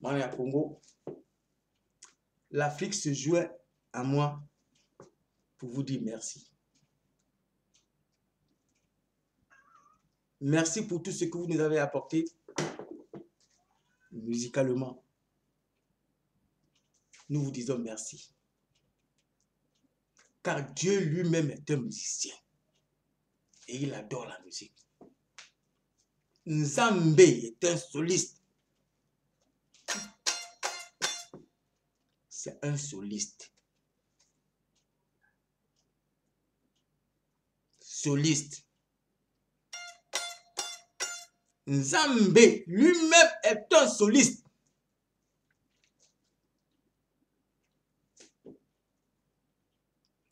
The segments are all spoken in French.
Mania Congo, l'Afrique se joint à moi pour vous dire merci. Merci pour tout ce que vous nous avez apporté musicalement. Nous vous disons merci. Car Dieu lui-même est un musicien. Et il adore la musique. Nzambe est un soliste. C'est un soliste. Soliste. Nzambe lui-même est un soliste.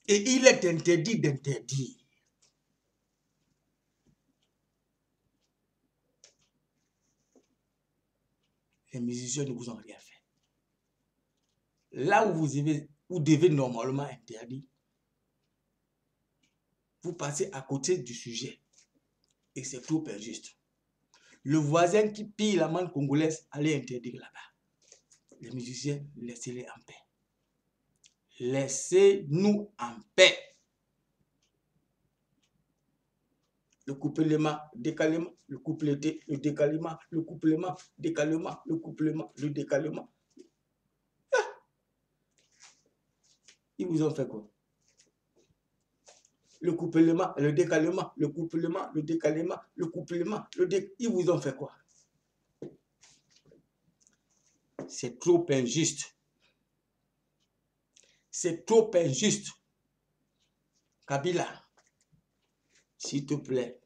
Et il est interdit d'interdire. Les musiciens ne vous ont rien fait. Là où vous devez, devez normalement interdire, vous passez à côté du sujet. Et c'est trop injuste. Le voisin qui pille la manne congolaise, allez interdire là-bas. Les musiciens, laissez-les en paix. Laissez-nous en paix. Le couplement, décalement, le coupleté, le décalement, le couplement, décalement, le couplement, le décalement. vous ont fait quoi? Le couplement, le décalement, le couplement, le décalement, le couplement, le dé... ils vous ont fait quoi? C'est trop injuste. C'est trop injuste. Kabila, s'il te plaît,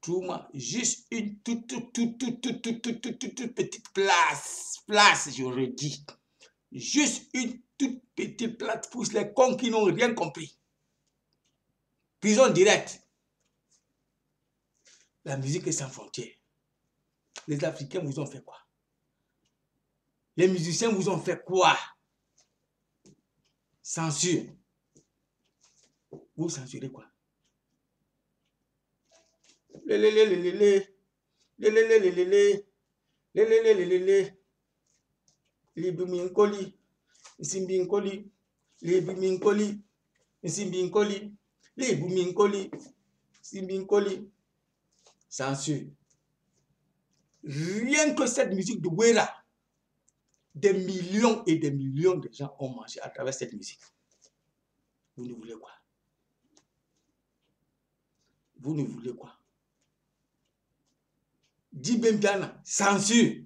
trouve-moi juste une toute, toute, toute, toute, toute, toute, toute, petite place. Place, j'aurais dit. Juste une toute petite plate pouce, les cons qui n'ont rien compris. Prison directe. La musique est sans frontières. Les Africains vous ont fait quoi Les musiciens vous ont fait quoi Censure. Vous censurez quoi Lé, lé, lé, lé, lé, libumi nkoli nsimbi nkoli. Libumi nkoli nsimbi nkoli. Libumi nkoli nsimbi nkoli. Censure rien que cette musique de Wera des millions et des millions de gens ont mangé à travers cette musique. Vous ne voulez quoi? Vous ne voulez quoi? Dibempiana, censure.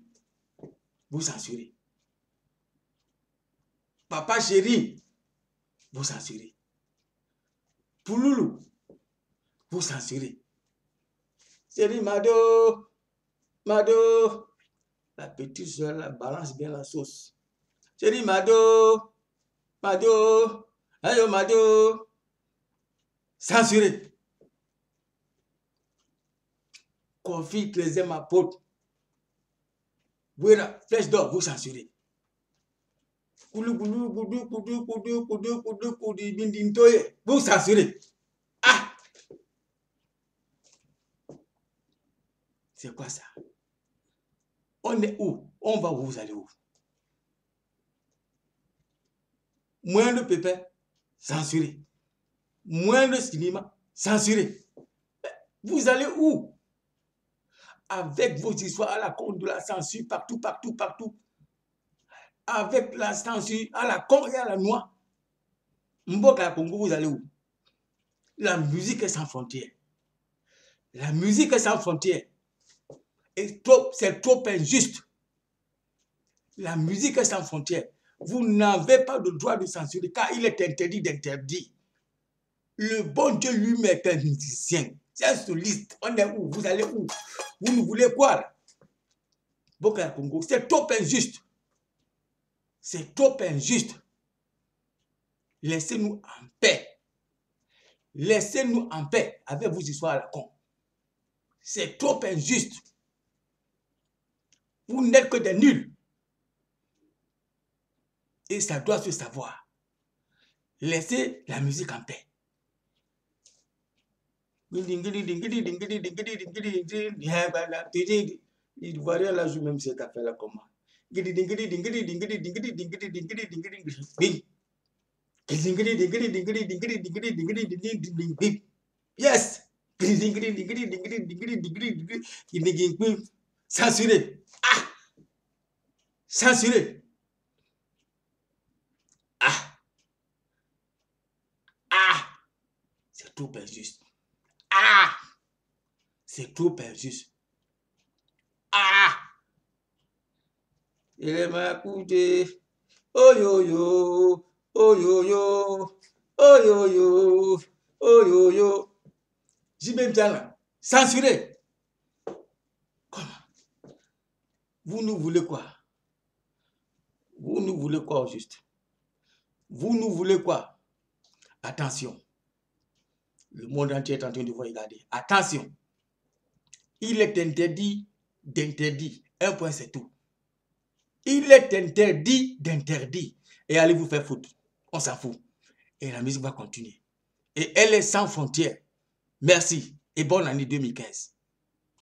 Vous censurez. Papa chéri, vous censurez. Pouloulou, vous censurez. Chéri Mado, Mado, la petite soeur la balance bien la sauce. Chéri Mado, Mado, ayo Mado, censurez. Kofi, troisième apôtre. Voilà, flèche d'or, vous censurez. Vous censurez. Ah! C'est quoi ça? On est où? On va où? Vous allez où? Moins de pépin, censuré. Moins de cinéma, censuré. Vous allez où? avec vos histoires à la con de la censure partout, partout, partout. Avec la censure à la con et à la noix. Mboka Congo, vous allez où? La musique est sans frontières. La musique est sans frontières. C'est trop injuste. La musique est sans frontières. Vous n'avez pas de droit de censurer car il est interdit d'interdire. Le bon Dieu lui-même est un musicien. C'est un soliste. On est où? Vous allez où? Vous nous voulez quoi là? Congo, c'est trop injuste. C'est trop injuste. Laissez-nous en paix. Laissez-nous en paix avec vos histoires à la con. C'est trop injuste. Vous n'êtes que des nuls. Et ça doit se savoir. Laissez la musique en paix. Ivoirien là joue même cette affaire-là comment Yes. Gidi dingidi dingidi dingidi dingidi dingidi dingidi dingidi bing. Censuré. Ah. Censuré. Ah. Ah. C'est trop injuste. Ah. C'est trop injuste. Ah. Il m'a coûté. Oh yo yo. Oh yo yo. Oh yo yo. Oh yo yo. Jimé Mtala. Censuré. Comment Vous nous voulez quoi Vous nous voulez quoi au juste Vous nous voulez quoi Attention. Le monde entier est en train de vous regarder. Attention. Il est interdit d'interdire. Un point, c'est tout. Il est interdit d'interdire. Et allez vous faire foutre. On s'en fout. Et la musique va continuer. Et elle est sans frontières. Merci et bonne année 2015.